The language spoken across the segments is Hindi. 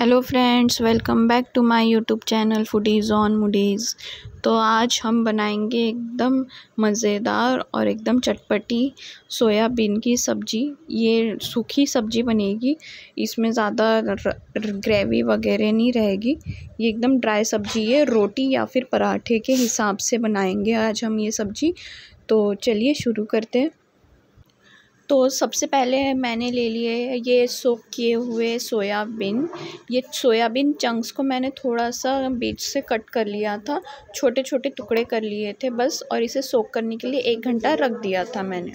Hello friends, welcome back to my YouTube channel Foodies on Moodies. तो आज हम बनाएँगे एकदम मज़ेदार और एकदम चटपटी सोयाबीन की सब्ज़ी। ये सूखी सब्ज़ी बनेगी, इसमें ज़्यादा ग्रेवी वगैरह नहीं रहेगी। ये एकदम ड्राई सब्ज़ी है, रोटी या फिर पराठे के हिसाब से बनाएँगे आज हम ये सब्ज़ी। तो चलिए शुरू करते हैं। तो सबसे पहले मैंने ले लिए ये सोक किए हुए सोयाबीन। ये सोयाबीन चंक्स को मैंने थोड़ा सा बीच से कट कर लिया था छोटे छोटे टुकड़े कर लिए थे बस, और इसे सोक करने के लिए एक घंटा रख दिया था मैंने।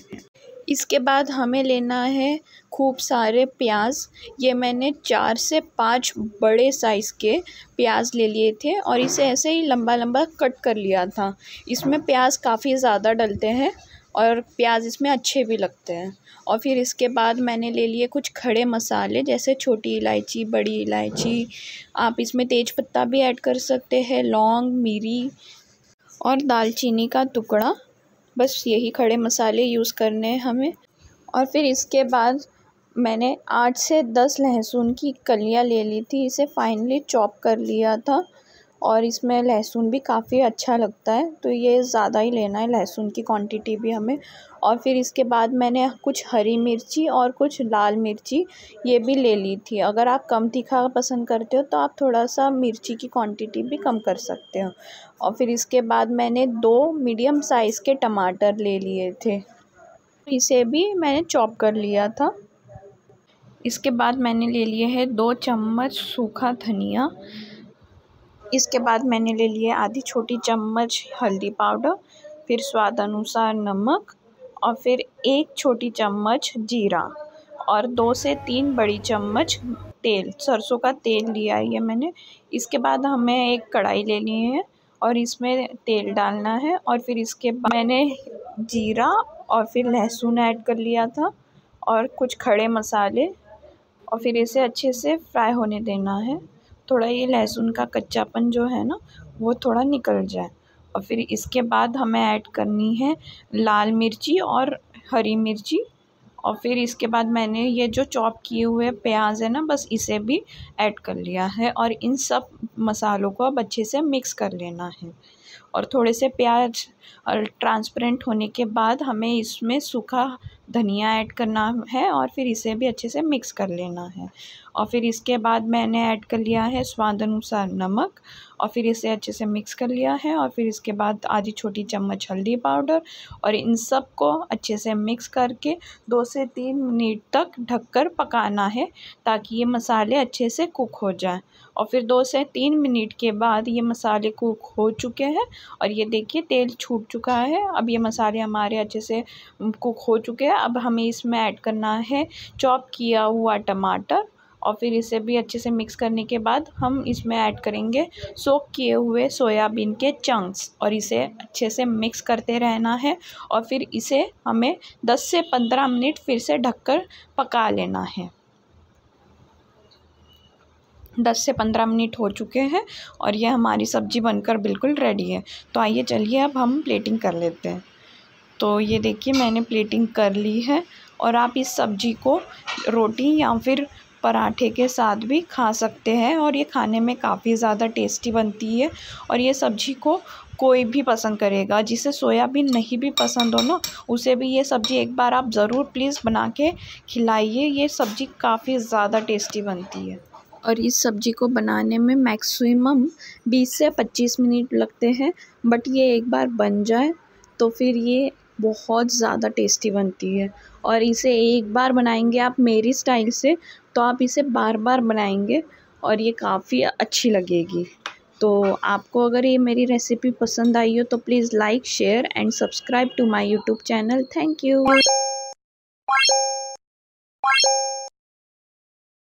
इसके बाद हमें लेना है खूब सारे प्याज। ये मैंने चार से पाँच बड़े साइज़ के प्याज ले लिए थे, और इसे ऐसे ही लंबा लंबा कट कर लिया था। इसमें प्याज काफ़ी ज़्यादा डलते हैं। और प्याज इसमें अच्छे भी लगते हैं। और फिर इसके बाद मैंने ले लिए कुछ खड़े मसाले, जैसे छोटी इलायची, बड़ी इलायची। आप इसमें तेज पत्ता भी ऐड कर सकते हैं, लौंग, मिरी और दालचीनी का टुकड़ा। बस यही खड़े मसाले यूज़ करने हैं हमें। और फिर इसके बाद मैंने आठ से दस लहसुन की कलियाँ ले ली थी, इसे फाइनली चॉप कर लिया था। और इसमें लहसुन भी काफ़ी अच्छा लगता है तो ये ज़्यादा ही लेना है, लहसुन की क्वांटिटी भी हमें। और फिर इसके बाद मैंने कुछ हरी मिर्ची और कुछ लाल मिर्ची, ये भी ले ली थी। अगर आप कम तीखा पसंद करते हो तो आप थोड़ा सा मिर्ची की क्वांटिटी भी कम कर सकते हो। और फिर इसके बाद मैंने दो मीडियम साइज़ के टमाटर ले लिए थे। इसे भी मैंने चॉप कर लिया था। इसके बाद मैंने ले लिए है दो चम्मच सूखा धनिया। इसके बाद मैंने ले लिया आधी छोटी चम्मच हल्दी पाउडर, फिर स्वाद अनुसार नमक और फिर एक छोटी चम्मच जीरा और दो से तीन बड़ी चम्मच तेल, सरसों का तेल लिया है मैंने। इसके बाद हमें एक कढ़ाई ले लेनी है और इसमें तेल डालना है और फिर इसके बाद मैंने जीरा और फिर लहसुन ऐड कर लिया था और कुछ खड़े मसाले और फिर इसे अच्छे से फ्राई होने देना है। थोड़ा ये लहसुन का कच्चापन जो है ना, वो थोड़ा निकल जाए। और फिर इसके बाद हमें ऐड करनी है लाल मिर्ची और हरी मिर्ची। और फिर इसके बाद मैंने ये जो चॉप किए हुए प्याज है ना, बस इसे भी ऐड कर लिया है और इन सब मसालों को अब अच्छे से मिक्स कर लेना है। और थोड़े से प्याज और ट्रांसपेरेंट होने के बाद हमें इसमें सूखा धनिया ऐड करना है और फिर इसे भी अच्छे से मिक्स कर लेना है। और फिर इसके बाद मैंने ऐड कर लिया है स्वाद अनुसार नमक और फिर इसे अच्छे से मिक्स कर लिया है और फिर इसके बाद आधी छोटी चम्मच हल्दी पाउडर और इन सबको अच्छे से मिक्स करके दो से तीन मिनट तक ढककर पकाना है ताकि ये मसाले अच्छे से कुक हो जाए। और फिर दो से तीन मिनट के बाद ये मसाले कुक हो चुके हैं और ये देखिए तेल छूट चुका है। अब ये मसाले हमारे अच्छे से कुक हो चुके हैं। अब हमें इसमें ऐड करना है चॉप किया हुआ टमाटर। और फिर इसे भी अच्छे से मिक्स करने के बाद हम इसमें ऐड करेंगे सोक किए हुए सोयाबीन के चंक्स और इसे अच्छे से मिक्स करते रहना है और फिर इसे हमें 10 से 15 मिनट फिर से ढककर पका लेना है। दस से पंद्रह मिनट हो चुके हैं और यह हमारी सब्ज़ी बनकर बिल्कुल रेडी है। तो आइए चलिए अब हम प्लेटिंग कर लेते हैं। तो ये देखिए मैंने प्लेटिंग कर ली है और आप इस सब्ज़ी को रोटी या फिर पराठे के साथ भी खा सकते हैं और ये खाने में काफ़ी ज़्यादा टेस्टी बनती है और ये सब्ज़ी को कोई भी पसंद करेगा, जिसे सोयाबीन नहीं भी पसंद हो ना, उसे भी ये सब्ज़ी एक बार आप ज़रूर प्लीज़ बना के खिलाइए, ये सब्ज़ी काफ़ी ज़्यादा टेस्टी बनती है। और इस सब्ज़ी को बनाने में मैक्सिमम बीस से पच्चीस मिनट लगते हैं, बट ये एक बार बन जाए तो फिर ये बहुत ज़्यादा टेस्टी बनती है। और इसे एक बार बनाएँगे आप मेरी स्टाइल से तो आप इसे बार बार बनाएँगे और ये काफ़ी अच्छी लगेगी। तो आपको अगर ये मेरी रेसिपी पसंद आई हो तो please like share and subscribe to my YouTube channel thank you